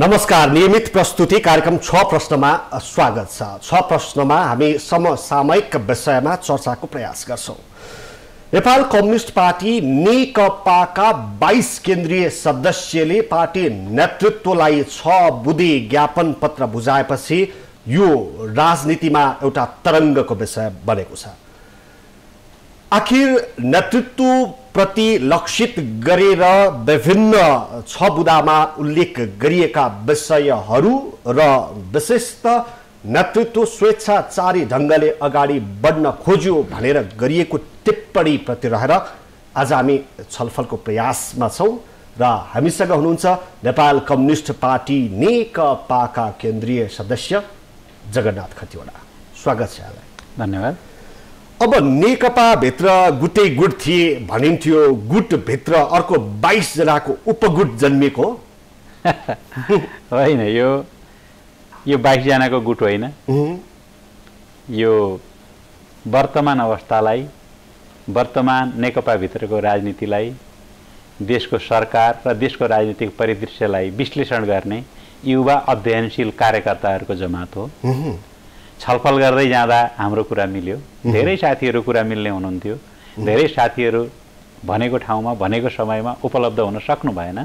नमस्कार नियमित प्रस्तुति कार्यक्रम छ प्रश्नमा स्वागत छ। छ प्रश्नमा हामी समसामयिक विषयमा चर्चाको प्रयास गर्छौँ। नेपाल कम्युनिस्ट पार्टी नेकपाका बाइस केन्द्रीय सदस्यले पार्टी नेतृत्वलाई छ बुधे ज्ञापन पत्र बुझाएपछि यो राजनीतिमा एउटा तरङ्गको विषय बनेको छ। आखिर नेतृत्व प्रति लक्षित गरेर विभिन्न छ बुदामा उल्लेख गरिएका विषयहरू र विशेषत नेतृत्व स्वेच्छाचारी ढङ्गले अगाडि बढ्न खोज्यो भनेर गरिएको टिप्पणीप्रति रहेर आज हामी छलफलको प्रयासमा छौँ र हामीसँग हुनुहुन्छ नेपाल कम्युनिस्ट पार्टी नेकपाका केन्द्रीय सदस्य जगन्नाथ खतिवडा। स्वागत छ यहाँलाई। धन्यवाद। अब नेकपाभित्र गुटै गुट थिए भनिन्थ्यो गुटभित्र अर्को बाइसजनाको उपगुट जन्मिएको होइन यो यो बाइसजनाको गुट होइन। यो वर्तमान अवस्थालाई वर्तमान नेकपाभित्रको राजनीतिलाई देशको सरकार र देशको राजनीतिक परिदृश्यलाई विश्लेषण गर्ने युवा अध्ययनशील कार्यकर्ताहरूको जमात हो। छलफल गर्दै जाँदा हाम्रो कुरा मिल्यो। धेरै साथीहरू कुरा मिल्ने हुनुहुन्थ्यो। धेरै साथीहरू भनेको ठाउँमा भनेको समयमा उपलब्ध हुन सक्नु भएन।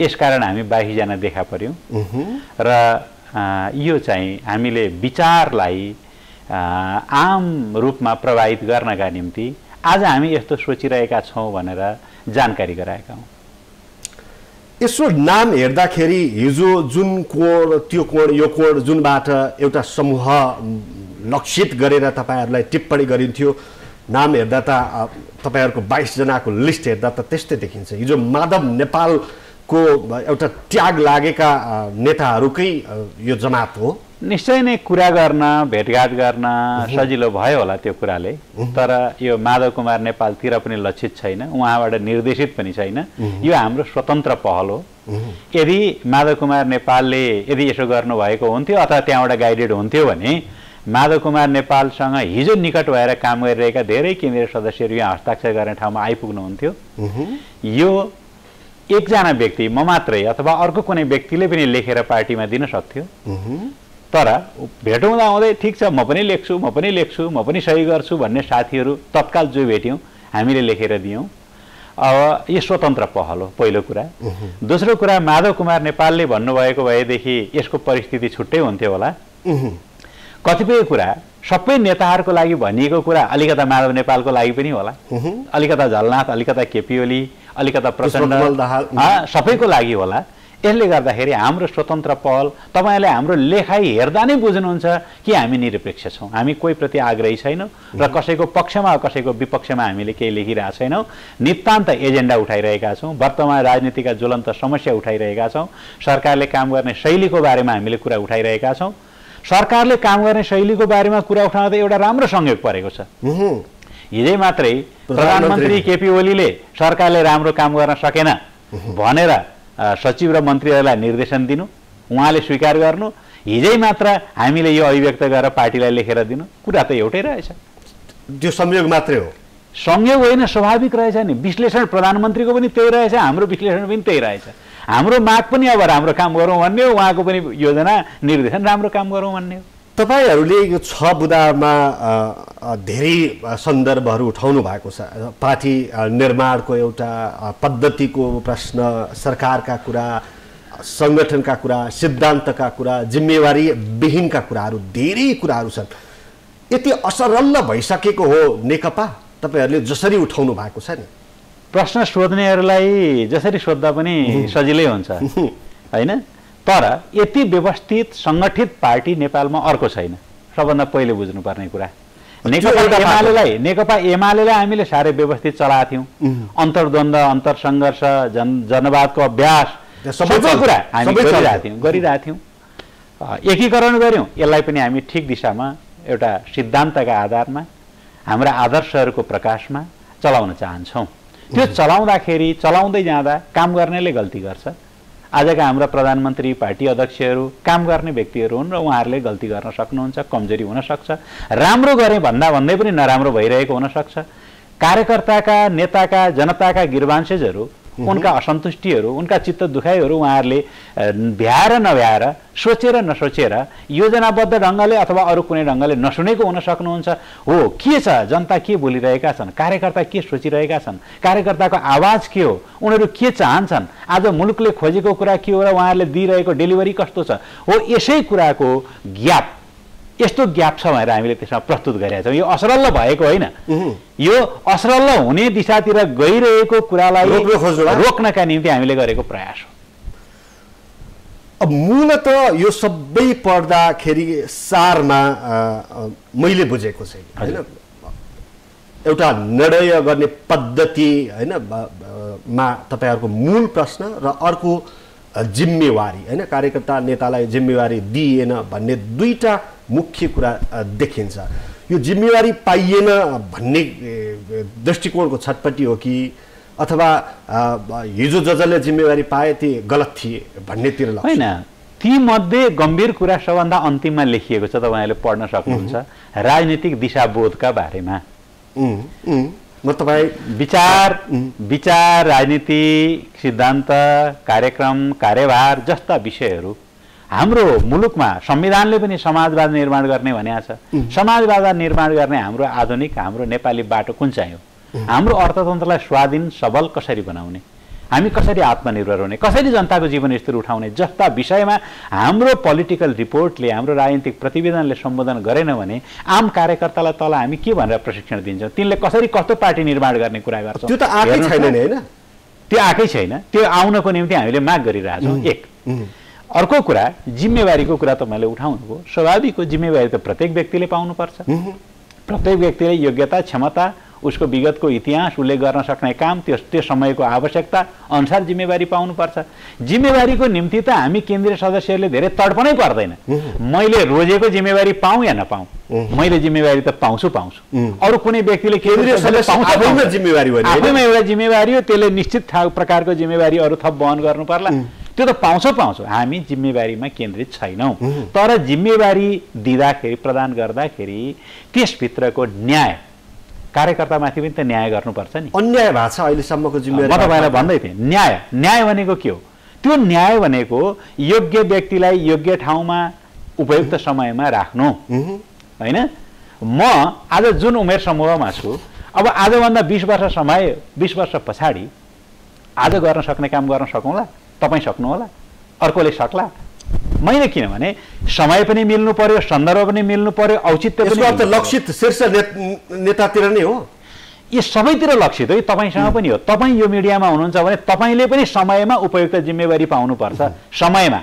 यसकारण हामी बाहिरजना देखा पर्यौँ। र यो चाहिँ हामीले विचारलाई आम रूपमा प्रभावित गर्नका निम्ति आज हामी यस्तो सोचिरहेका छौँ भनेर जानकारी गराएका हौँ। यसो नाम हेर्दाखेरि हिजो जुन कोण त्यो कोण यो कोण जुनबाट एउटा समूह लक्षित गरेर तपाईँहरूलाई टिप्पणी गरिन्थ्यो नाम हेर्दा त तपाईँहरूको बाइसजनाको लिस्ट हेर्दा त त्यस्तै देखिन्छ। हिजो माधव नेपालको एउटा ट्याग लागेका नेताहरूकै यो जमात हो? निश्चय नै कुरा गर्न भेटघाट गर्न सजिलो भयो होला त्यो कुराले। तर यो माधव कुमार नेपालतिर पनि लक्षित छैन उहाँबाट निर्देशित पनि छैन। यो हाम्रो स्वतन्त्र पहल हो। यदि माधव कुमार नेपालले यदि यसो गर्नुभएको हुन्थ्यो अथवा त्यहाँबाट गाइडेड हुन्थ्यो भने माधव कुमार नेपालसँग हिजो निकट भएर काम गरिरहेका धेरै केन्द्रीय सदस्यहरू यहाँ हस्ताक्षर गर्ने ठाउँमा आइपुग्नुहुन्थ्यो। यो एकजना व्यक्ति म मात्रै अथवा अर्को कुनै व्यक्तिले पनि लेखेर पार्टीमा दिन सक्थ्यो। तर भेटौँदा आउँदै ठिक छ म पनि लेख्छु म पनि लेख्छु म पनि सही गर्छु भन्ने साथीहरू तत्काल जो भेट्यौँ हामीले लेखेर दियौँ। अब यो स्वतन्त्र पहल हो पहिलो कुरा। दोस्रो कुरा माधव कुमार नेपालले भन्नुभएको भएदेखि यसको परिस्थिति छुट्टै हुन्थ्यो होला। कतिपय कुरा सबै नेताहरूको लागि भनिएको कुरा अलिकता माधव नेपालको लागि पनि होला। अलिकता झलनाथ अलिकता केपी ओली अलिकता प्रचण्ड। सबैको लागि होला। यसले गर्दाखेरि हाम्रो स्वतन्त्र पहल तपाईँहरूले हाम्रो लेखाइ हेर्दा नै बुझ्नुहुन्छ कि हामी निरपेक्ष छौँ। हामी कोही प्रति आग्रही छैनौँ र कसैको पक्षमा कसैको विपक्षमा हामीले केही लेखिरहेका छैनौँ। नितान्त एजेन्डा उठाइरहेका छौँ। वर्तमान राजनीतिका ज्वलन्त समस्या उठाइरहेका छौँ। सरकारले काम गर्ने शैलीको बारेमा हामीले कुरा उठाइरहेका छौँ। सरकारले काम गर्ने शैलीको बारेमा कुरा उठाउँदा एउटा राम्रो संयोग परेको छ। हिजै मात्रै प्रधानमन्त्री केपी ओलीले सरकारले राम्रो काम गर्न सकेन भनेर सचिव र मन्त्रीहरूलाई निर्देशन दिनु उहाँले स्वीकार गर्नु हिजै मात्र हामीले यो अभिव्यक्त गरेर पार्टीलाई लेखेर दिनु कुरा त एउटै रहेछ। त्यो संयोग मात्रै हो। संयोग होइन स्वाभाविक रहेछ नि। विश्लेषण प्रधानमन्त्रीको पनि त्यही रहेछ हाम्रो विश्लेषण पनि त्यही रहेछ। हाम्रो माग पनि अब राम्रो काम गरौँ भन्ने हो उहाँको पनि योजना निर्देशन राम्रो काम गरौँ भन्ने हो। तपाईँहरूले यो छ बुदामा धेरै सन्दर्भहरू उठाउनु भएको छ। पार्टी निर्माणको एउटा पद्धतिको प्रश्न सरकारका कुरा सङ्गठनका कुरा सिद्धान्तका कुरा जिम्मेवारी विहीनका कुराहरू धेरै कुराहरू छन्। यति असरल्ल भइसकेको हो नेकपा? तपाईँहरूले जसरी उठाउनु भएको छ नि? प्रश्न सोध्नेहरूलाई जसरी सोद्धा पनि सजिलै हुन्छ। होइन? तर यति व्यवस्थित सङ्गठित पार्टी नेपालमा अर्को छैन। सबभन्दा पहिले बुझ्नुपर्ने कुरा। नेकपा एमालेलाई नेकपा एमालेलाई हामीले साह्रै व्यवस्थित चलाएको थियौँ। अन्तर्द्वन्द अन्तर्सङ्घर्ष जन जनवादको अभ्यास सबै कुरा हामी गरिरहेको थियौँ गरिरहेको थियौँ। एकीकरण गऱ्यौँ। यसलाई पनि हामी ठिक दिशामा एउटा सिद्धान्तका आधारमा हाम्रा आदर्शहरूको प्रकाशमा चलाउन चाहन्छौँ। त्यो चलाउँदाखेरि चलाउँदै जाँदा काम गर्नेले गल्ती गर्छ। आजका हाम्रा प्रधानमन्त्री पार्टी अध्यक्षहरू काम गर्ने व्यक्तिहरू हुन् र उहाँहरूले गल्ती गर्न सक्नुहुन्छ कमजोरी हुनसक्छ राम्रो गरे भन्दा भन्दै पनि नराम्रो भइरहेको हुनसक्छ कार्यकर्ताका नेताका जनताका गिरबान्सेजहरू उनका असन्तुष्टिहरू उनका चित्त दुखाइहरू उहाँहरूले भ्याएर नभ्याएर सोचेर नसोचेर योजनाबद्ध ढङ्गले अथवा अरू कुनै ढङ्गले नसुनेको हुन सक्नुहुन्छ। हो के छ? जनता के बोलिरहेका छन्? कार्यकर्ता के सोचिरहेका छन्? कार्यकर्ताको आवाज के हो? उनीहरू के चाहन्छन्? आज मुलुकले खोजेको कुरा के हो र उहाँहरूले दिइरहेको डेलिभरी कस्तो छ? हो यसै कुराको ग्याप। यस्तो ग्याप छ भनेर हामीले त्यसमा प्रस्तुत गरेका छौँ। यो असरल्ल भएको होइन। यो असरल्ल हुने दिशातिर गइरहेको कुरालाई? रोक्नका निम्ति हामीले गरेको प्रयास हो। अब मूलत यो सबै पढ्दाखेरि सारमा मैले बुझेको चाहिँ होइन? एउटा निर्णय गर्ने पद्धति होइन? मा तपाईँहरूको मूल प्रश्न र अर्को जिम्मेवारी होइन? कार्यकर्ता नेतालाई जिम्मेवारी दिइएन भन्ने दुईटा मुख्य कुरा देखिन्छ। यो जिम्मेवारी पाइएन भन्ने दृष्टिकोणको छटपट्टि हो कि अथवा हिजो ज जसले जिम्मेवारी पाए ती गलत थिए भन्नेतिर होइन। ती मध्ये गम्भीर कुरा सबभन्दा अन्तिममा लेखिएको छ तपाईँहरूले पढ्न सक्नुहुन्छ। राजनीतिक दिशाबोधका बारेमा। म तपाईँ विचार विचार राजनीति सिद्धान्त कार्यक्रम कार्यभार जस्ता विषयहरू हाम्रो मुलुकमा संविधानले पनि समाजवाद निर्माण गर्ने भनेको छ। समाजवाद निर्माण गर्ने हाम्रो आधुनिक हाम्रो नेपाली बाटो कुन चाहिँ हो? हाम्रो अर्थतन्त्रलाई स्वाधीन सबल कसरी बनाउने? हामी कसरी आत्मनिर्भर हुने? कसरी जनताको जीवन स्तर उठाउने? जस्ता विषयमा हाम्रो पोलिटिकल रिपोर्टले हाम्रो राजनीतिक प्रतिवेदनले सम्बोधन गरेन भने आम कार्यकर्तालाई तल हामी के भनेर प्रशिक्षण दिन्छौँ? तिनले कसरी कस्तो पार्टी निर्माण गर्ने कुरा गर्छौँ? त्यो त आएकै छैन। नि होइन? त्यो आएकै छैन। त्यो आउनको निम्ति हामीले माग गरिरहेछौँ। एक। अर्को कुरा जिम्मेवारीको कुरा तपाईँले उठाउनुभयो स्वाभाविक हो जिम्मेवारी त प्रत्येक व्यक्तिले पाउनुपर्छ। प्रत्येक व्यक्तिले योग्यता क्षमता उसको विगतको इतिहास उसले गर्न सक्ने काम त्यो त्यो समयको आवश्यकता अनुसार जिम्मेवारी पाउनुपर्छ। जिम्मेवारीको निम्ति त हामी केन्द्रीय सदस्यहरूले धेरै तडपनै पर्दैन। मैले रोजेको जिम्मेवारी पाऊँ या नपाऊँ? मैले जिम्मेवारी त पाउँछु पाउँछु। अरू कुनै व्यक्तिले केन्द्रीय। जिम्मेवारी? आफैमा एउटा जिम्मेवारी हो त्यसले निश्चित प्रकारको जिम्मेवारी अरू थप वहन गर्नु पर्ला त्यो त पाउँछौ पाउँछौ। हामी जिम्मेवारीमा केन्द्रित छैनौँ। तर जिम्मेवारी दिँदाखेरि प्रदान गर्दाखेरि त्यसभित्रको न्याय कार्यकर्तामाथि पनि त न्याय गर्नुपर्छ नि। अन्याय भएको छ अहिलेसम्मको म जिम्मेवारी तपाईँलाई भन्दै थिएँ न्याय न्याय भनेको के हो? त्यो न्याय भनेको योग्य व्यक्तिलाई योग्य ठाउँमा उपयुक्त समयमा राख्नु। होइन? म आज जुन उमेर समूहमा छु अब आजभन्दा बिस वर्ष समय बिस वर्ष पछाडि आज गर्न सक्ने काम गर्न सकौँला? तपाईँ सक्नुहोला। अर्कोले सक्ला। मैले किनभने समय पनि मिल्नु पर्यो सन्दर्भ पनि मिल्नु पर्यो औचित्य पनि। लक्षित शीर्ष नेतातिर नै हो। यो सबैतिर लक्षित हो यो तपाईँसँग पनि हो। तपाईँ यो मिडियामा हुनुहुन्छ भने तपाईँले पनि समयमा उपयुक्त जिम्मेवारी पाउनुपर्छ। समयमा।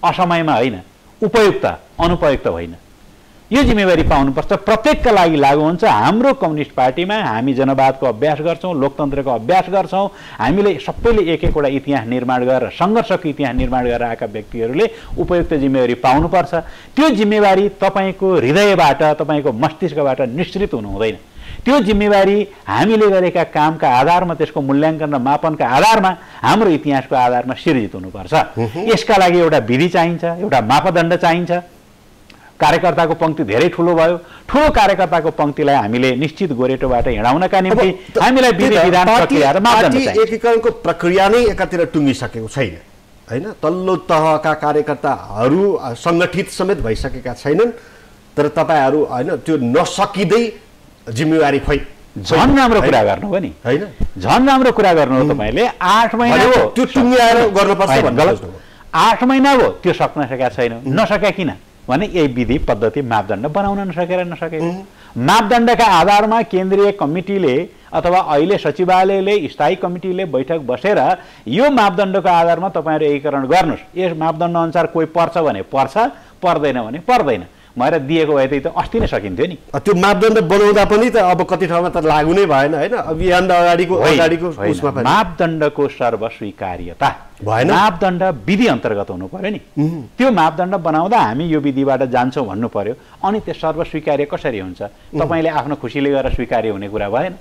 असमयमा होइन। उपयुक्त अनुपयुक्त होइन। यो जिम्मेवारी पाउनुपर्छ। प्रत्येकका लागि लागु हुन्छ। हाम्रो कम्युनिस्ट पार्टीमा हामी जनवादको अभ्यास गर्छौँ लोकतन्त्रको अभ्यास गर्छौँ। हामीले सबैले एक एकवटा इतिहास निर्माण गरेर सङ्घर्षको इतिहास निर्माण गरेर आएका व्यक्तिहरूले उपयुक्त जिम्मेवारी पाउनुपर्छ। त्यो जिम्मेवारी तपाईँको हृदयबाट तपाईँको मस्तिष्कबाट निश्चित हुनु हुँदैन त्यो जिम्मेवारी हामीले गरेका कामका आधारमा त्यसको मूल्याङ्कन र मापनका आधारमा हाम्रो इतिहासको आधारमा सिर्जित हुनुपर्छ। यसका लागि एउटा विधि चाहिन्छ एउटा मापदण्ड चाहिन्छ। कार्यकर्ताको पङ्क्ति धेरै ठुलो भयो। ठुलो कार्यकर्ताको पङ्क्तिलाई हामीले निश्चित गोरेटोबाट हिँडाउनका निम्ति हामीलाई विधि विधान प्रक्रिया र पार्टी एकीकरणको प्रक्रिया नै एकातिर टुङ्गिसकेको छैन होइन? तल्लो तहका कार्यकर्ताहरू सङ्गठित समेत भइसकेका छैनन् तर तपाईँहरू होइन त्यो नसकिँदै जिम्मेवारी खोइ झन् राम्रो कुरा गर्नु हो नि। होइन? झन् राम्रो कुरा गर्नु हो। तपाईँले। आठ महिना त्यो टुङ्ग्याएर गर्नुपर्छ। आठ महिना हो त्यो सक्न सकेका छैन नसक्या किन? भने यही विधि पद्धति मापदण्ड बनाउन नसकेर नसकेको मापदण्डका आधारमा केन्द्रीय कमिटीले अथवा अहिले सचिवालयले स्थायी कमिटीले बैठक बसेर यो मापदण्डको आधारमा तपाईँहरू एकीकरण गर्नुहोस् यस मापदण्ड अनुसार कोही पर्छ भने पर्छ पर्दैन भने पर्दैन भएर दिएको भए त अस्ति नै सकिन्थ्यो नि। त्यो मापदण्ड बनाउँदा पनि त अब कति ठाउँमा त लागु नै भएन होइन? अभियान अगाडिको अगाडिको मापदण्डको सर्वस्वीकार्यता भएन? मापदण्ड विधि अन्तर्गत हुनु पर्यो नि। त्यो मापदण्ड बनाउँदा हामी यो विधिबाट जान्छौँ भन्नु पर्यो। अनि त्यो सर्वस्वीकार्य कसरी हुन्छ? तपाईँले आफ्नो खुसीले गरेर स्वीकार्य हुने कुरा भएन।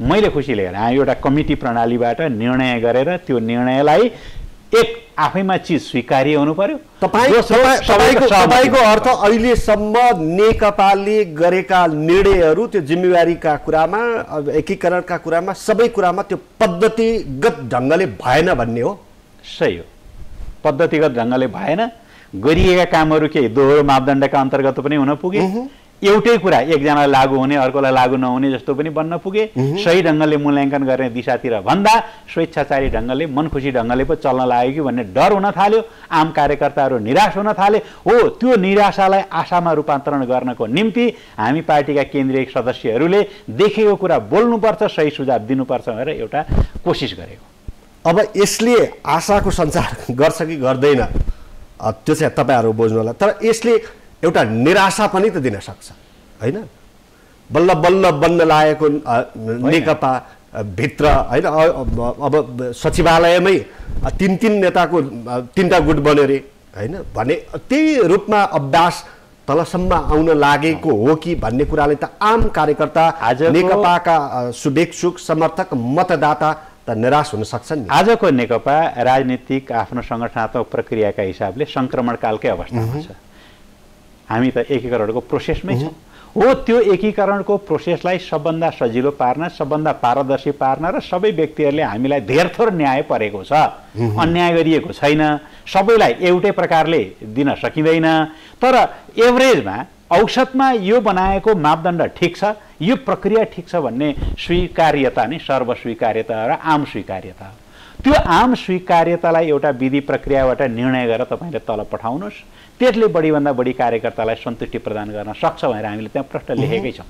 मैले खुसीले हामी एउटा कमिटी प्रणालीबाट निर्णय गरेर त्यो निर्णयलाई एक आफैमा चिज स्वीकार्य हुनु पर्यो। तपाईँको अर्थ। अहिलेसम्म नेकपाले गरेका निर्णयहरू त्यो जिम्मेवारीका कुरामा एकीकरणका कुरामा सबै कुरामा त्यो पद्धतिगत ढङ्गले भएन भन्ने हो। सही हो। पद्धतिगत ढङ्गले भएन। गरिएका कामहरू केही दोहोरो मापदण्डका अन्तर्गत पनि हुन पुगे। एउटै कुरा एकजनालाई लागु हुने अर्कोलाई लागु नहुने जस्तो पनि बन्न पुगे। सही ढङ्गले मूल्याङ्कन गर्ने दिशातिर भन्दा स्वेच्छाचारी ढङ्गले मन खुसी ढङ्गले पो चल्न लाग्यो कि भन्ने डर हुन थाल्यो आम कार्यकर्ताहरू निराश हुन थाले। हो त्यो निराशालाई आशामा रूपान्तरण गर्नको निम्ति हामी पार्टीका केन्द्रीय सदस्यहरूले देखेको कुरा बोल्नुपर्छ सही सुझाव दिनुपर्छ भनेर एउटा कोसिस गरेको। अब यसले आशाको सञ्चार गर्छ कि गर्दैन? त्यो चाहिँ तपाईँहरू बुझ्नु होला तर यसले एउटा निराशा पनि त दिन सक्छ। होइन? बल्ल बल्ल बन्न लागेको नेकपा भित्र होइन? अब सचिवालयमै तिन तिन नेताको तिनवटा गुट बन्यो अरे होइन? भने त्यही रूपमा अभ्यास तलसम्म आउन लागेको हो कि भन्ने कुराले त आम कार्यकर्ता आजको- नेकपाका शुभेच्छुक समर्थक मतदाता त निराश हुन सक्छन् आजको नेकपा राजनीतिक आफ्नो सङ्गठनात्मक प्रक्रियाका हिसाबले सङ्क्रमणकालकै अवस्थामा छ। हामी त एकीकरणको प्रोसेसमै छौँ। हो त्यो एकीकरणको प्रोसेसलाई सबभन्दा सजिलो पार्न सबभन्दा पारदर्शी पार्न र सबै व्यक्तिहरूले हामीलाई धेर थोर न्याय परेको छ। अन्याय गरिएको छैन। सबैलाई एउटै प्रकारले दिन सकिँदैन। तर एभरेजमा औसतमा यो बनाएको मापदण्ड ठिक छ यो प्रक्रिया ठिक छ भन्ने स्वीकार्यता नै सर्वस्वीकार्यता र आम स्वीकार्यता हो। त्यो आम स्वीकार्यतालाई एउटा विधि प्रक्रियाबाट निर्णय गरेर तपाईँले तल पठाउनुहोस्। त्यसले बढीभन्दा बढी कार्यकर्तालाई सन्तुष्टि प्रदान गर्न सक्छ भनेर हामीले त्यहाँ प्रश्न लेखेकै छौँ।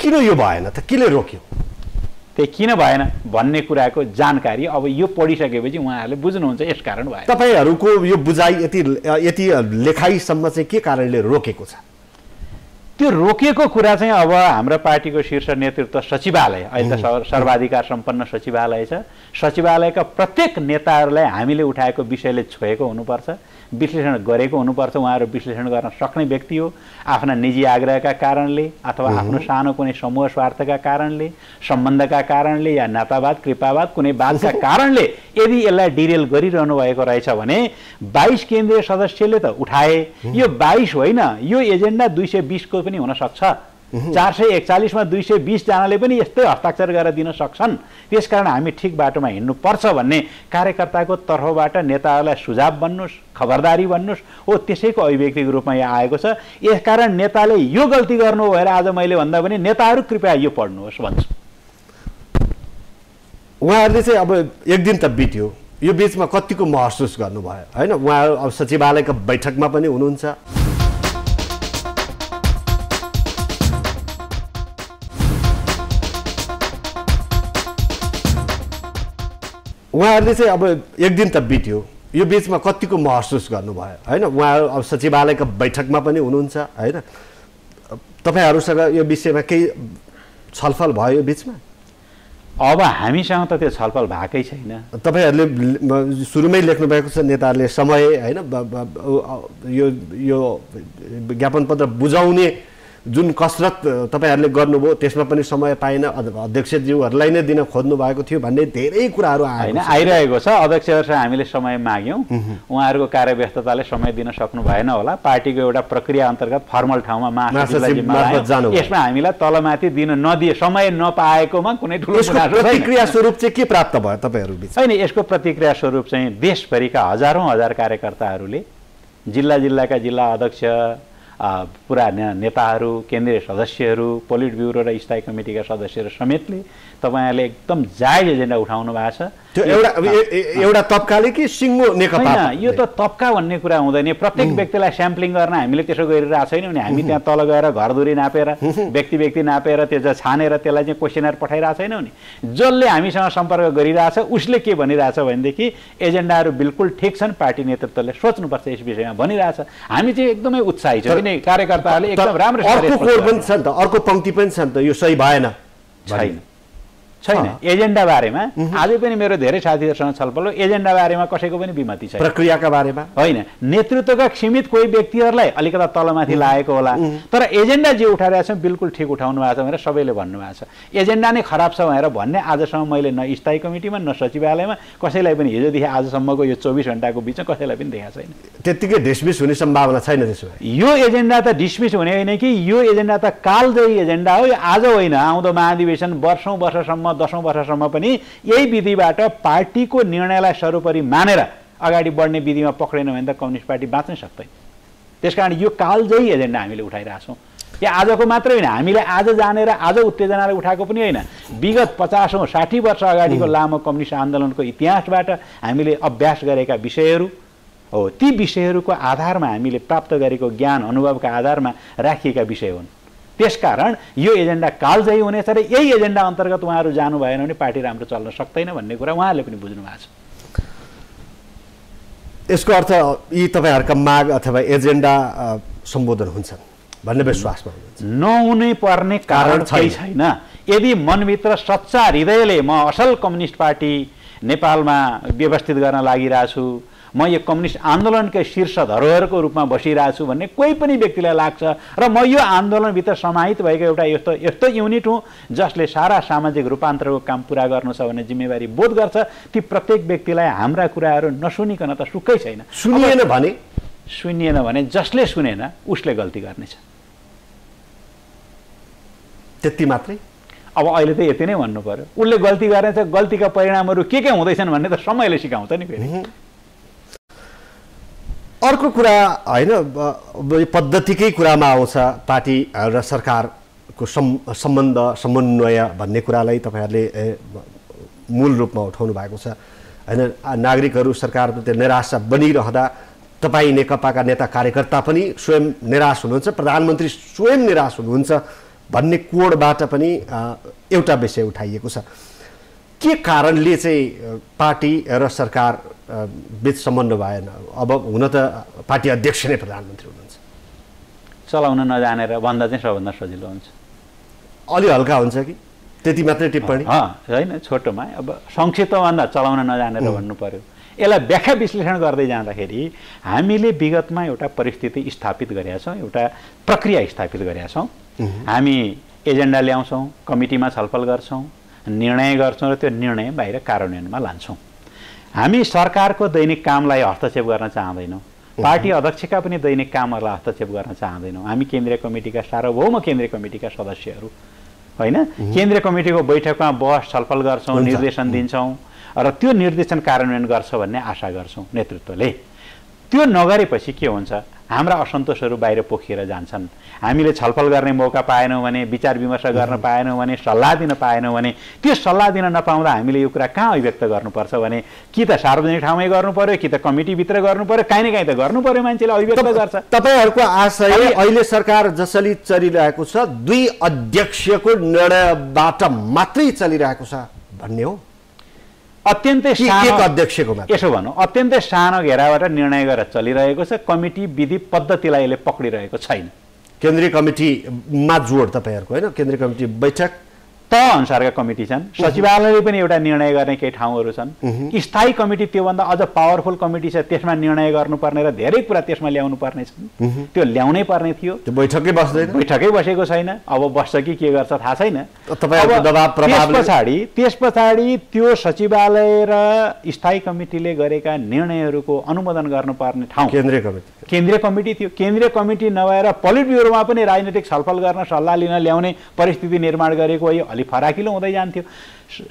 किन यो भएन त? केले रोक्यो? त्यही किन भएन भन्ने कुराको जानकारी अब यो पढिसकेपछि उहाँहरूले बुझ्नुहुन्छ यस कारण भयो तपाईँहरूको यो बुझाइ यति यति लेखाइसम्म चाहिँ के कारणले रोकेको छ? त्यो रोकिएको कुरा चाहिँ अब हाम्रो पार्टीको शीर्ष नेतृत्व सचिवालय अहिले त सर्व- सर्वाधिकार सम्पन्न सचिवालय छ। सचिवालयका प्रत्येक नेताहरूलाई हामीले उठाएको विषयले छोएको हुनुपर्छ। विश्लेषण गरेको हुनुपर्छ उहाँहरू विश्लेषण गर्न सक्ने व्यक्ति हो। आफ्ना निजी आग्रहका कारणले अथवा आफ्नो सानो कुनै समूह स्वार्थका कारणले सम्बन्धका कारणले या नातावाद कृपावाद कुनै वादका कारणले यदि यसलाई डिरेल गरिरहनु भएको रहेछ भने बाइस केन्द्रीय सदस्यले त उठाए। यो बाइस होइन यो एजेन्डा दुई सय बिसको पनि हुनसक्छ चार सय एकचालिसमा दुई सय बिसजनाले पनि यस्तै हस्ताक्षर गरेर दिन सक्छन्। त्यसकारण हामी ठिक बाटोमा हिँड्नुपर्छ भन्ने कार्यकर्ताको तर्फबाट नेताहरूलाई सुझाव बन्नुहोस् खबरदारी भन्नुहोस् हो त्यसैको अभिव्यक्तिको रूपमा यहाँ आएको छ। यसकारण नेताले यो गल्ती गर्नु भएर आज मैले भन्दा पनि नेताहरू कृपया यो पढ्नुहोस् भन्छु। उहाँहरूले चाहिँ अब एक दिन त बित्यो। यो बिचमा कतिको महसुस गर्नुभयो? होइन उहाँहरू अब सचिवालयको बैठकमा पनि हुनुहुन्छ। उहाँहरूले चाहिँ अब एक दिन त बित्यो। यो बिचमा कतिको महसुस गर्नुभयो? होइन उहाँहरू अब सचिवालयको बैठकमा पनि हुनुहुन्छ होइन? तपाईँहरूसँग यो विषयमा केही छलफल भयो यो बिचमा? अब हामीसँग त त्यो छलफल भएकै छैन। तपाईँहरूले सुरुमै लेख्नु भएको छ नेताहरूले समय होइन यो यो ज्ञापन पत्र बुझाउने जुन कसरत तपाईँहरूले गर्नुभयो त्यसमा पनि समय पाएन अध- अध्यक्षज्यूहरूलाई नै दिन खोज्नु भएको थियो भन्ने धेरै कुराहरू होइन आइरहेको छ। अध्यक्षहरूसँग हामीले समय माग्यौँ। उहाँहरूको कार्यव्यस्तताले समय दिन सक्नु भएन होला। पार्टीको एउटा प्रक्रिया अन्तर्गत फर्मल ठाउँमा महासचिव। यसमा हामीलाई तलमाथि दिन नदिए समय नपाएकोमा कुनै ठुलो। प्रतिक्रिया स्वरूप चाहिँ के प्राप्त भयो तपाईँहरू बिच? होइन यसको प्रतिक्रिया स्वरूप चाहिँ देशभरिका हजारौँ हजार कार्यकर्ताहरूले जिल्ला जिल्लाका जिल्ला अध्यक्ष पुरा नेताहरू केन्द्रीय सदस्यहरू पोलिट ब्युरो र स्थायी कमिटीका सदस्यहरू समेतले तपाईँहरूले एकदम जायज एजेन्डा उठाउनु भएको छ। त्यो एउटा एउटा तत्कालै कि सिङ्गो नेकपा होइन यो त तब्का भन्ने कुरा हुँदैन। प्रत्येक व्यक्तिलाई स्याम्पलिङ गर्न हामीले त्यसो गरिरहेको छैनौँ नि हामी त्यहाँ तल गएर घरधुरी नापेर व्यक्ति व्यक्ति नापेर त्यो छानेर त्यसलाई चाहिँ क्वेसनर पठाइरहेको छैनौँ नि। जसले हामीसँग सम्पर्क गरिरहेछ उसले के भनिरहेछ भनेदेखि एजेन्डाहरू बिल्कुल ठिक छन् पार्टी नेतृत्वले सोच्नुपर्छ यस विषयमा भनिरहेछ। हामी चाहिँ एकदमै उत्साही छौँ किन कार्यकर्ताहरूले एकदम राम्रो अर्को कोड पनि छ नि त अर्को पङ्क्ति पनि छ नि त यो सही भएन। छैन। छैन। एजेन्डा बारेमा आजै पनि मेरो धेरै साथीहरूसँग छलफल हो। एजेन्डा बारेमा कसैको पनि विमति छैन। प्रक्रियाका बारेमा? होइन। नेतृत्वका सीमित कोही व्यक्तिहरूलाई अलिकता तलमाथि लागेको होला। तर एजेन्डा जे उठाइरहेको छ बिल्कुल ठिक उठाउनु भएको छ भनेर सबैले भन्नुभएको छ। एजेन्डा नै खराब छ भनेर भन्ने आजसम्म मैले न स्थायी कमिटीमा न सचिवालयमा कसैलाई पनि हिजोदेखि आजसम्मको यो चौबिस घन्टाको बिचमा कसैलाई पनि देखाएको छैन। त्यत्तिकै डिसमिस हुने सम्भावना छैन त्यसो भए। यो एजेन्डा त डिसमिस हुने होइन कि यो एजेन्डा त कालजयी एजेन्डा हो। यो आज होइन। आउँदो महाधिवेशन वर्षौँ वर्षसम्म दसौँ वर्षसम्म पनि यही विधिबाट पार्टीको निर्णयलाई सर्वोपरि मानेर अगाडि बढ्ने विधिमा पक्रेन भने त कम्युनिस्ट पार्टी बाँच्नै सक्दैन। त्यस कारण यो कालजयी एजेन्डा हामीले उठाइरहेछौँ या आजको मात्रै होइन हामीले आज जानेर आज उत्तेजनाले उठाएको पनि होइन। विगत पचासौँ साठी वर्ष अगाडिको लामो कम्युनिस्ट आन्दोलनको इतिहासबाट हामीले अभ्यास गरेका विषयहरू हो ती विषयहरूको आधारमा हामीले प्राप्त गरेको ज्ञान अनुभवका आधारमा राखिएका विषय हुन्। त्यसकारण यो एजेन्डा कालजयी हुनेछ र यही एजेन्डा अन्तर्गत उहाँहरू जानु भएन भने पार्टी राम्रो चल्न सक्दैन भन्ने कुरा उहाँहरूले पनि बुझ्नु भएको छ। यसको अर्थ यी तपाईँहरूका माग अथवा एजेन्डा सम्बोधन हुन्छन् भन्ने विश्वासमा नहुनै पर्ने कारण छैन। यदि मनभित्र सच्चा हृदयले म असल कम्युनिस्ट पार्टी नेपालमा व्यवस्थित गर्न लागिरहेको छु म यो कम्युनिस्ट आन्दोलनकै शीर्ष धरोहरको रूपमा बसिरहेको छु भन्ने कोही पनि व्यक्तिलाई लाग्छ। र म यो आन्दोलनभित्र समाहित भएको एउटा यस्तो यस्तो युनिट हुँ जसले सारा सामाजिक रूपान्तरको काम पुरा गर्नु छ भन्ने जिम्मेवारी बोध गर्छ। ती प्रत्येक व्यक्तिलाई हाम्रा कुराहरू नसुनिकन त सुखै छैन। सुनिएन भने? सुनिएन भने जसले सुनेन उसले गल्ती गर्नेछ। त्यति मात्रै? अब अहिले त यति नै भन्नु पर्यो। उसले गल्ती गरेछ गल्तीका परिणामहरू के के हुँदैछन् भन्ने त समयले सिकाउँछ नि फेरि। अर्को कुरा होइन पद्धतिकै कुरामा आउँछ पार्टी र सरकारको सम् सम्बन्ध समन्वय भन्ने कुरालाई तपाईँहरूले मूल रूपमा उठाउनु भएको छ। होइन नागरिकहरू सरकारप्रति निराशा बनिरहँदा तपाईँ नेकपाका नेता कार्यकर्ता पनि स्वयं निराश हुनुहुन्छ प्रधानमन्त्री स्वयं निराश हुनुहुन्छ भन्ने कोडबाट पनि एउटा विषय उठाइएको छ। के कारणले चाहिँ पार्टी र सरकार बिच सम्बन्ध भएन? अब हुन त पार्टी अध्यक्ष नै प्रधानमन्त्री हुनुहुन्छ। चलाउन नजानेर भन्दा चाहिँ सबभन्दा सजिलो हुन्छ। अलि हल्का हुन्छ कि? त्यति मात्रै टिप्पणी? होइन छोटोमा। अब संक्षिप्तभन्दा चलाउन नजानेर भन्नु पर्यो। यसलाई व्याख्या विश्लेषण गर्दै जाँदाखेरि हामीले विगतमा एउटा परिस्थिति स्थापित गरेका छौँ एउटा प्रक्रिया स्थापित गरेका छौँ। हामी एजेन्डा ल्याउँछौँ कमिटीमा छलफल गर्छौँ। निर्णय गर्छौँ र त्यो निर्णय बाहिर कार्यान्वयनमा लान्छौँ। हामी सरकारको दैनिक कामलाई हस्तक्षेप गर्न चाहँदैनौँ। पार्टी अध्यक्षका पनि दैनिक कामहरूलाई हस्तक्षेप गर्न चाहँदैनौँ। हामी केन्द्रीय कमिटीका सार्वभौम केन्द्रीय कमिटीका सदस्यहरू। होइन? केन्द्रीय कमिटीको बैठकमा बहस छलफल गर्छौँ निर्देशन दिन्छौँ। र त्यो निर्देशन कार्यान्वयन गर्छ भन्ने आशा गर्छौँ नेतृत्वले। त्यो नगरेपछि के हुन्छ? हाम्रा असन्तोषहरू बाहिर पोखिएर जान्छन्। हामीले छलफल गर्ने मौका पाएनौँ भने विचार विमर्श गर्न पाएनौँ भने सल्लाह दिन पाएनौँ भने त्यो सल्लाह दिन नपाउँदा हामीले यो कुरा कहाँ अभिव्यक्त गर्नुपर्छ भने कि त सार्वजनिक ठाउँमै गर्नु पर्यो कि त कमिटीभित्र गर्नु पर्यो काहीँ न काहीँ त गर्नु पर्यो मान्छेले अभिव्यक्त गर्छ। तपाईँहरूको आशय अहिले सरकार जसरी चलिरहेको छ दुई अध्यक्षको निर्णयबाट मात्रै चलिरहेको छ भन्ने हो। अत्यन्तै सानो अध्यक्षको यसो भनौँ अत्यन्तै सानो घेराबाट निर्णय गरेर चलिरहेको छ कमिटी विधि पद्धतिलाई यसले पक्रिरहेको छैन। केन्द्रीय कमिटीमा जोड तपाईँहरूको होइन। केन्द्रीय कमिटी बैठक त अनुसारका कमिटी छन्। सचिवालयले पनि एउटा निर्णय गर्ने केही ठाउँहरू छन्। स्थायी कमिटी त्योभन्दा अझ पावरफुल कमिटी छ त्यसमा निर्णय गर्नुपर्ने र धेरै कुरा त्यसमा ल्याउनु पर्ने छन् त्यो ल्याउनै पर्ने थियो। बैठकै बस्दैन। बैठकै बसेको छैन। अब बस्छ कि के गर्छ थाहा छैन। पछाडि त्यस पछाडि त्यो सचिवालय र स्थायी कमिटीले गरेका निर्णयहरूको अनुमोदन गर्नुपर्ने ठाउँ। केन्द्रीय कमिटी। केन्द्रीय कमिटी थियो। केन्द्रीय कमिटी नभएर पोलिट ब्युरोमा पनि राजनैतिक छलफल गर्न सल्लाह लिन ल्याउने परिस्थिति निर्माण गरेको अलि फराकिलो हुँदै जान्थ्यो।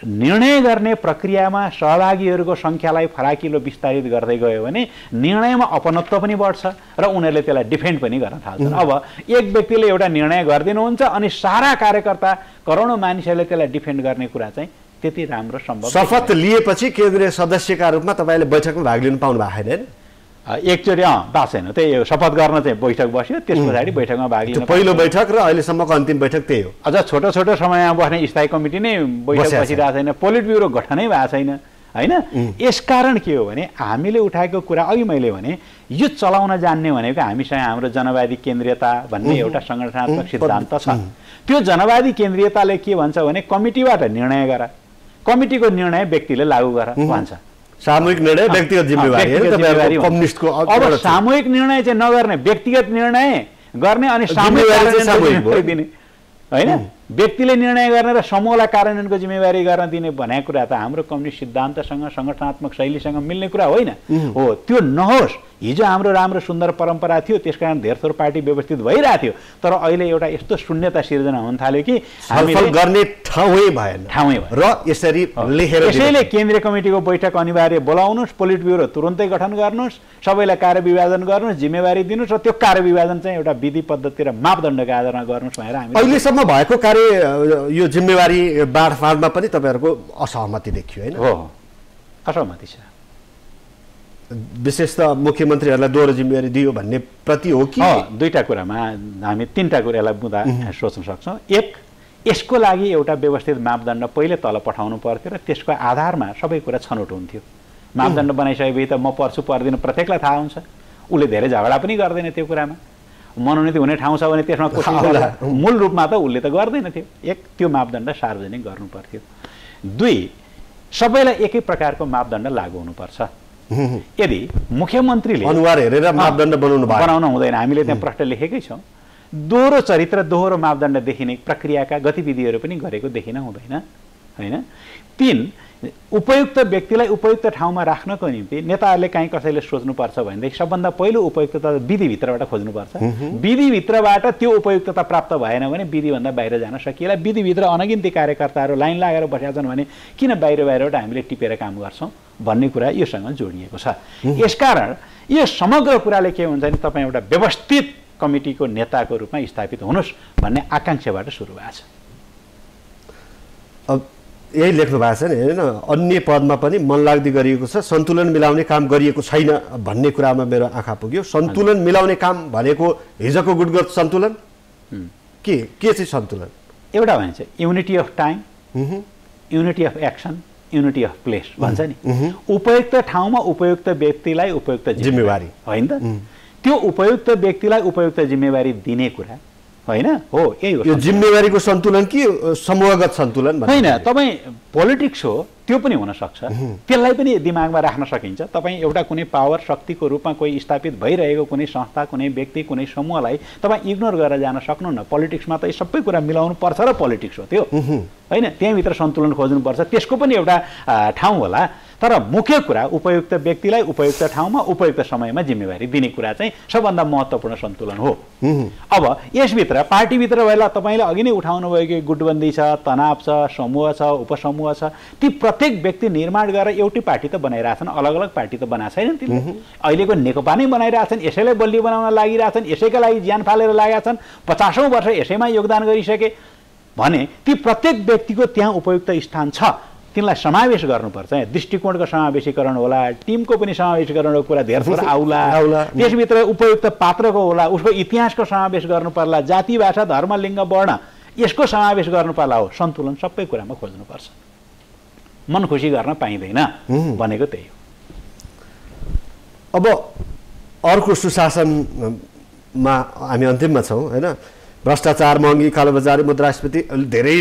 निर्णय गर्ने प्रक्रियामा सहभागीहरूको सङ्ख्यालाई फराकिलो विस्तारित गर्दै गयो भने निर्णयमा अपनत्व पनि बढ्छ र उनीहरूले त्यसलाई डिफेन्ड पनि गर्न थाल्छन्। अब एक व्यक्तिले एउटा निर्णय गरिदिनुहुन्छ अनि सारा कार्यकर्ता करोडौँ मानिसहरूले त्यसलाई डिफेन्ड गर्ने कुरा चाहिँ त्यति राम्रो सम्भव शपथ लिएपछि केन्द्रीय सदस्यका रूपमा तपाईँले बैठकमा भाग लिनु पाउनु भएको छैन एकचोटि अँ बासेन त्यही शपथ गर्न चाहिँ बैठक बस्यो। त्यस पछाडि बैठकमा भाग लिनु पहिलो बैठक र अहिलेसम्मको अन्तिम बैठक त्यही हो। अझ छोटो छोटो समयमा बस्ने स्थायी कमिटी नै बैठक बसिरहेको छैन। पोलिट ब्युरो गठनै भएको छैन होइन? यसकारण के हो भने हामीले उठाएको कुरा अघि मैले भने यो चलाउन जान्ने भनेको हामीसँग हाम्रो जनवादी केन्द्रीयता भन्ने एउटा सङ्गठनात्मक सिद्धान्त छ। त्यो जनवादी केन्द्रीयताले के भन्छ भने कमिटीबाट निर्णय गर। कमिटीको निर्णय व्यक्तिले लागू गर भन्छ। सामूहिक निर्णय व्यक्तिगत जिम्मेवारी? तपाईँहरूको कम्युनिस्टको अब। सामूहिक निर्णय चाहिँ नगर्ने व्यक्तिगत निर्णय गर्ने अनि सामूहिक होइन? व्यक्तिले निर्णय गर्ने र समूहलाई कार्यान्वयनको जिम्मेवारी गर्न दिने भनेको कुरा त हाम्रो कम्युनिस्ट सिद्धान्तसँग सङ्गठनात्मक शैलीसँग मिल्ने कुरा होइन। हो त्यो नहोस्। हिजो हाम्रो राम्रो सुन्दर परम्परा थियो त्यस कारण धेर थोर पार्टी व्यवस्थित भइरहेको थियो। तर अहिले एउटा यस्तो शून्यता सिर्जना हुन थाल्यो कि गर्ने ठाउँै भएन। ठाउँै भएन। र यसरी लेखेर यसैले केन्द्रीय कमिटीको बैठक अनिवार्य बोलाउनुहोस् पोलिट ब्युरो तुरन्तै गठन गर्नुहोस् सबैलाई कार्यविभाजन गर्नुहोस् जिम्मेवारी दिनुहोस् र त्यो कार्यविभाजन चाहिँ एउटा विधि पद्धति र मापदण्डको आधारमा गर्नुहोस् भनेर हामी अहिलेसम्म भएको कार्य अ, यो जिम्मेवारी बाँडफाँडमा पनि तपाईँहरूको असहमति देखियो होइन? हो। असहमति छ। विशेष त मुख्यमन्त्रीहरूलाई दोहोरो जिम्मेवारी दियो भन्ने प्रति हो कि? अँ, दुईटा कुरामा हामी तिनवटा कुरालाई मुद्दा सोच्न सक्छौँ। एक यसको लागि एउटा व्यवस्थित मापदण्ड पहिले तल पठाउनु पर्थ्यो र त्यसको आधारमा सबै कुरा छनौट हुन्थ्यो। मापदण्ड बनाइसकेपछि त म पर्छु पर्दिनँ प्रत्येकलाई थाहा हुन्छ। उसले धेरै झगडा पनि गर्दैन त्यो कुरामा। मनोनित हुने ठाउँ छ भने त्यसमा कोसिस मूल रूपमा त उसले त गर्दैन थियो। एक त्यो मापदण्ड सार्वजनिक गर्नु पर्थ्यो दुई सबैलाई एकै प्रकारको मापदण्ड लागू हुनुपर्छ। यदि मुख्यमन्त्रीले अनुहार हेरेर मापदण्ड बनाउनु बनाउन हुँदैन। हामीले त्यहाँ प्रश्न लेखेकै छौँ। दोहोरो चरित्र दोहोरो मापदण्ड देखिने प्रक्रियाका गतिविधिहरू पनि गरेको देखिन हुँदैन। होइन? तिन उपयुक्त व्यक्तिलाई उपयुक्त ठाउँमा राख्नको निम्ति नेताहरूले काहीँ कसैले सोच्नुपर्छ भनेदेखि सबभन्दा पहिलो उपयुक्तता विधिभित्रबाट खोज्नुपर्छ। विधिभित्रबाट त्यो उपयुक्तता प्राप्त भएन भने विधिभन्दा बाहिर जान सकिएला। विधिभित्र अनगिन्ती कार्यकर्ताहरू लाइन लागेर बसेका छन् भने किन बाहिर बाहिरबाट हामीले टिपेर काम गर्छौँ भन्ने कुरा योसँग जोडिएको छ। यसकारण यो समग्र कुराले के हुन्छ भने तपाईँ एउटा व्यवस्थित कमिटीको नेताको रूपमा स्थापित हुनुहोस् भन्ने आकाङ्क्षाबाट सुरु भएको छ। अब यही लेख्नु भएको छ नि होइन? अन्य पदमा पनि मनलाग्दी गरिएको छ सन्तुलन मिलाउने काम गरिएको छैन भन्ने कुरामा मेरो आँखा पुग्यो। सन्तुलन मिलाउने काम भनेको हिजोको गुटगत सन्तुलन? के के चाहिँ सन्तुलन? एउटा भन्छ unity of time unity of action unity of place भन्छ नि। उपयुक्त ठाउँमा उपयुक्त व्यक्तिलाई उपयुक्त जिम्मेवारी। होइन त? त्यो उपयुक्त व्यक्तिलाई उपयुक्त जिम्मेवारी दिने कुरा होइन? हो यही हो यो जिम्मेवारीको सन्तुलन कि समूहगत सन्तुलन? होइन तपाईँ पोलिटिक्स हो त्यो पनि हुनसक्छ। त्यसलाई पनि दिमागमा राख्न सकिन्छ। तपाईँ एउटा कुनै पावर शक्तिको रूपमा कोही स्थापित भइरहेको कुनै संस्था कुनै व्यक्ति कुनै समूहलाई तपाईँ इग्नोर गरेर जान सक्नुहुन्न। पोलिटिक्समा त यी सबै कुरा मिलाउनु पर्छ र पोलिटिक्स हो त्यो। होइन त्यहीँभित्र सन्तुलन खोज्नुपर्छ। त्यसको पनि एउटा ठाउँ होला। तर मुख्य कुरा उपयुक्त व्यक्तिलाई उपयुक्त ठाउँमा उपयुक्त समयमा जिम्मेवारी दिने कुरा चाहिँ सबभन्दा महत्त्वपूर्ण सन्तुलन हो। अब यसभित्र पार्टीभित्र भएला तपाईँले अघि नै उठाउनु भयो कि गुटबन्दी छ तनाव छ समूह छ उपसमूह छ ती प्रत्येक व्यक्ति निर्माण गरेर एउटै पार्टी त बनाइरहेछन् अलग अलग पार्टी त बनाएको छैनन् तिनले अहिलेको नेकपा नै बनाइरहेछन् यसैलाई बलियो बनाउन लागिरहेछन् यसैका लागि ज्यान फालेर लागेका छन् पचासौँ वर्ष यसैमा योगदान गरिसके भने ती प्रत्येक व्यक्तिको त्यहाँ उपयुक्त स्थान छ। तिनलाई समावेश गर्नुपर्छ। दृष्टिकोणको समावेशीकरण होला टिमको पनि समावेशीकरणको कुरा धेर थोर आउला। आउला। त्यसभित्र उपयुक्त पात्रको होला उसको इतिहासको समावेश गर्नु पर्ला जाति भाषा धर्म लिङ्ग वर्ण यसको समावेश गर्नु पर्ला हो। सन्तुलन सबै कुरामा खोज्नुपर्छ। मन खुसी गर्न पाइँदैन। भनेको त्यही हो। अब अर्को सुशासनमा हामी अन्तिममा छौँ होइन? भ्रष्टाचार महँगी कालोबजारी मुद्रास्फीति धेरै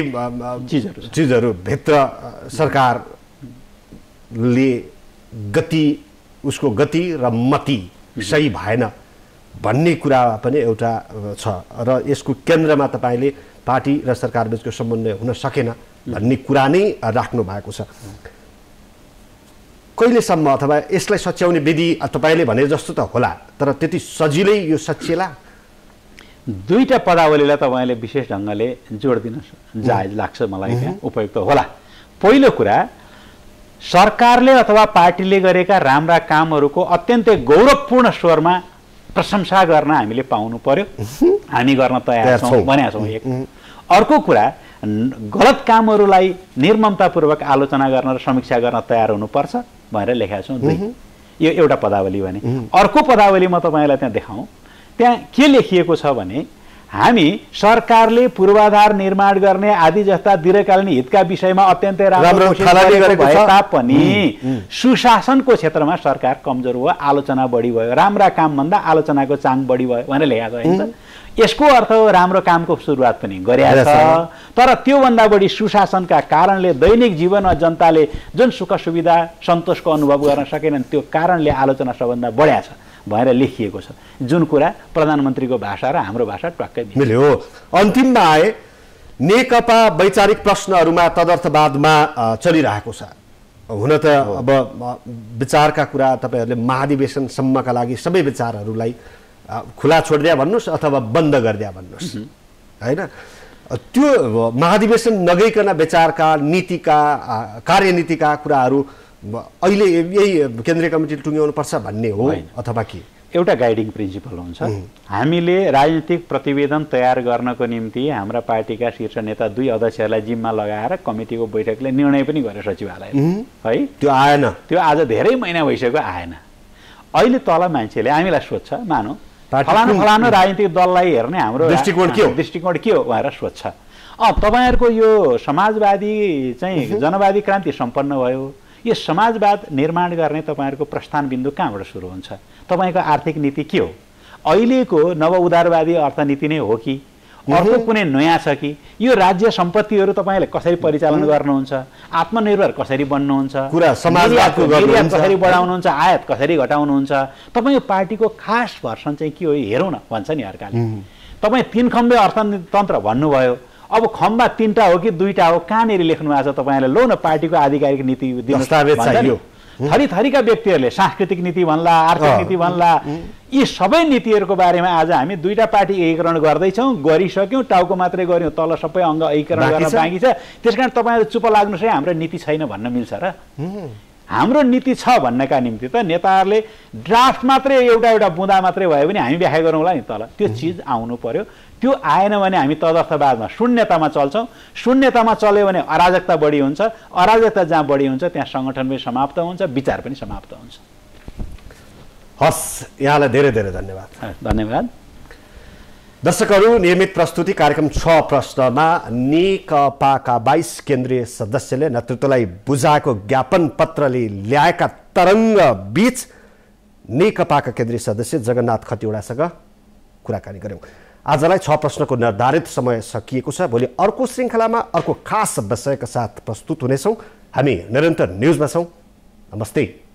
चिजहरू। चिजहरू भित्र सरकारले गति उसको गति र मति सही भएन भन्ने कुरा पनि एउटा छ। र यसको केन्द्रमा तपाईँले पार्टी र सरकार बिचको समन्वय हुन सकेन भन्ने कुरा नै राख्नु भएको छ। कहिलेसम्म अथवा यसलाई सच्याउने विधि तपाईँले भने जस्तो त होला तर त्यति सजिलै यो सचिएला दुईवटा पदावलीलाई तपाईँले विशेष ढङ्गले जोड दिन जायज लाग्छ मलाई त्यहाँ उपयुक्त होला। पहिलो कुरा सरकारले अथवा पार्टीले गरेका राम्रा कामहरूको अत्यन्तै गौरवपूर्ण स्वरमा प्रशंसा गर्न हामीले पाउनु पर्यो। हामी गर्न तयार छौँ। भनेका छौँ एक। अर्को कुरा गलत कामहरूलाई निर्ममतापूर्वक आलोचना गर्न र समीक्षा गर्न तयार हुनुपर्छ भनेर लेखेका छौँ दुई। यो एउटा पदावली भने। अर्को पदावली म तपाईँलाई त्यहाँ देखाउँ। त्यहाँ के लेखिएको छ भने हामी सरकारले पूर्वाधार निर्माण गर्ने आदि जस्ता दीर्घकालीन हितका विषयमा अत्यन्तै राम्रो भए। तापनि सुशासनको क्षेत्रमा सरकार कमजोर भयो आलोचना बढी भयो राम्रा कामभन्दा आलोचनाको चाङ बढी भयो भनेर लेखाएको होइन? यसको अर्थ हो राम्रो कामको सुरुवात पनि गरेका छ। तर त्योभन्दा बढी सुशासनका कारणले दैनिक जीवनमा जनताले जुन सुख सुविधा सन्तोषको अनुभव गर्न सकेनन् त्यो कारणले आलोचना सबभन्दा बढ्या छ। भनेर लेखिएको छ। जुन कुरा प्रधानमन्त्रीको भाषा र हाम्रो भाषा टक्कै। मिल्यो। अन्तिममा आए नेकपा वैचारिक प्रश्नहरूमा तदर्थवादमा चलिरहेको छ। हुन त अब विचारका कुरा तपाईँहरूले महाधिवेशनसम्मका लागि सबै विचारहरूलाई खुला छोडिदिया भन्नुहोस् अथवा बन्द गरिदिया भन्नुहोस्। होइन? त्यो महाधिवेशन नगइकन विचारका नीतिका कार्यनीतिका कुराहरू अहिले यही केन्द्रीय कमिटीले टुङ्ग्याउनुपर्छ भन्ने हो। अथवा के? एउटा गाइडिङ प्रिन्सिपल हुन्छ। हामीले राजनीतिक प्रतिवेदन तयार गर्नको निम्ति हाम्रा पार्टीका शीर्ष नेता दुई अध्यक्षहरूलाई जिम्मा लगाएर कमिटीको बैठकले निर्णय पनि गर्यो सचिवालय है? त्यो आएन। त्यो आज धेरै महिना भइसक्यो आएन। अहिले तल मान्छेले हामीलाई सोध्छ मानौ। फलानु फलानु राजनीतिक दललाई हेर्ने हाम्रो दृष्टिकोण के हो? दृष्टिकोण के हो भनेर सोध्छ। अँ तपाईँहरूको यो समाजवादी चाहिँ जनवादी क्रान्ति सम्पन्न भयो। यो समाजवाद निर्माण गर्ने तपाईँहरूको प्रस्थान बिन्दु कहाँबाट सुरु हुन्छ? तपाईँको आर्थिक नीति के हो? अहिलेको नव उदारवादी अर्थनीति नै हो कि? अर्को कुनै नयाँ छ कि? यो राज्य सम्पत्तिहरू तपाईँले कसरी परिचालन गर्नुहुन्छ? आत्मनिर्भर कसरी बन्नुहुन्छ? कुरा समाजवादको। कसरी बढाउनुहुन्छ? आयात कसरी घटाउनुहुन्छ? तपाईँ पार्टीको खास भर्सन चाहिँ के हो हेरौँ न भन्छ नि अर्काले। तपाईँ तिन खम्बे अर्थतन्त्र भन्नुभयो अब खम्बा तिनवटा हो कि दुईवटा हो कहाँनिर लेख्नु भएको छ तपाईँले लो न पार्टीको आधिकारिक नीति। चाहियो। थरी थरीका व्यक्तिहरूले सांस्कृतिक नीति भन्ला आर्थिक। नीति भन्ला यी सबै नीतिहरूको बारेमा आज हामी दुईटा पार्टी एकीकरण गर्दैछौँ गरिसक्यौँ टाउको मात्रै गऱ्यौँ तल सबै अङ्ग एकीकरण गर्न? बाँकी छ त्यस कारण तपाईँहरू चुप लाग्नुहोस् है हाम्रो नीति छैन भन्न मिल्छ र हाम्रो नीति छ भन्नका निम्ति त नेताहरूले ड्राफ्ट मात्रै एउटा एउटा बुँदा मात्रै भयो भने हामी व्याख्या गरौँला नि तल। त्यो चिज आउनु पर्यो। त्यो आएन भने हामी तदर्थवादमा शून्यतामा चल्छौँ। शून्यतामा चल्यो भने अराजकता बढी हुन्छ। अराजकता जहाँ बढी हुन्छ त्यहाँ सङ्गठन पनि समाप्त हुन्छ विचार पनि समाप्त हुन्छ। हस् यहाँलाई धेरै धेरै धन्यवाद। धन्यवाद। दर्शकहरू नियमित प्रस्तुति कार्यक्रम छ प्रश्नमा। नेकपाका बाइस केन्द्रीय सदस्यले नेतृत्वलाई बुझाएको ज्ञापन पत्रले ल्याएका तरङ्ग बीच नेकपाका केन्द्रीय सदस्य जगन्नाथ खतिवडासँग कुराकानी गऱ्यौँ आजलाई छ प्रश्नको निर्धारित समय सकिएको छ। भोलि अर्को श्रृङ्खलामा अर्को खास विषयका साथ प्रस्तुत हुनेछौँ। हामी निरन्तर न्युजमा छौँ। नमस्ते।